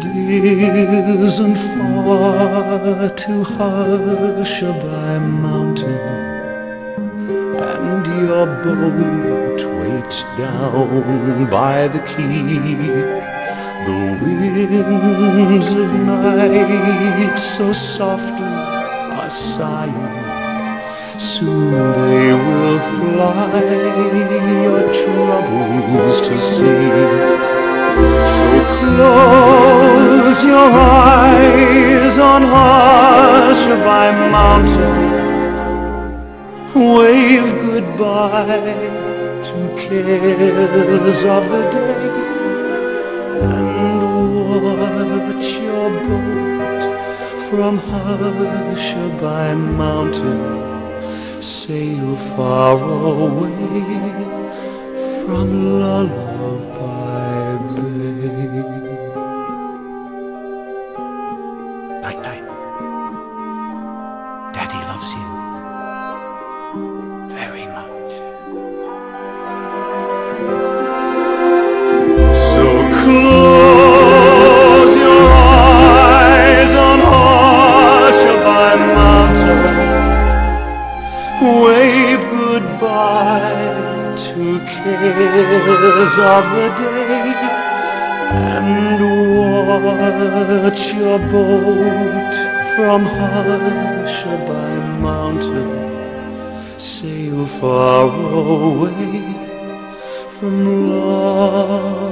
It isn't far to Hushabye Mountain, and your boat waits down by the quay. The winds of night so softly are sighing. Soon they will fly your troubles to on Hushabye Mountain. Wave goodbye to cares of the day and watch your boat from Hushabye Mountain sail far away from Lullaby Daddy loves you very much. So close your eyes on Hushabye Mountain. Wave goodbye to cares of the day and watch your boat from Hushabye mountain Sail far away from love.